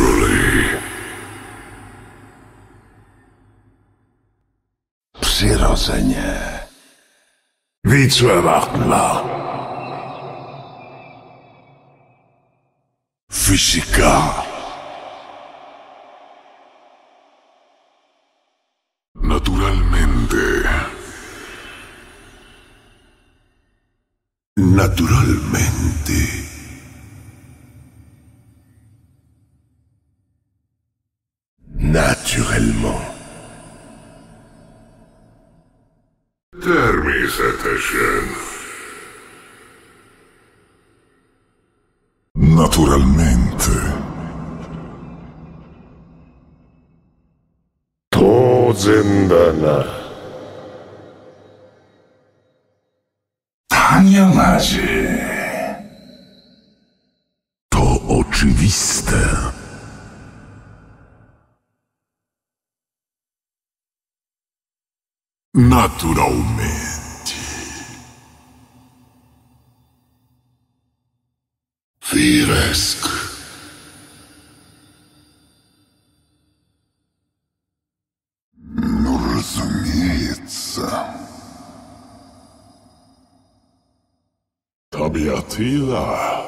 Naturally. Przyrodzenie. Wie zu erwarten war. Fizyka. Naturalmente. Naturalmente. Naturellement. Természetesen. Naturalmente. Todzindana. Tania marzy. To oczywiste. Naturalmente. Firesk. Ну, разумеется. Табиатила.